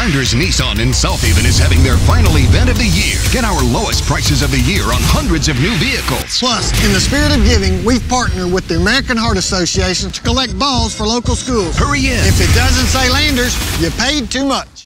Landers Nissan in Southaven is having their final event of the year. Get our lowest prices of the year on hundreds of new vehicles. Plus, in the spirit of giving, we've partnered with the American Heart Association to collect balls for local schools. Hurry in. If it doesn't say Landers, you paid too much.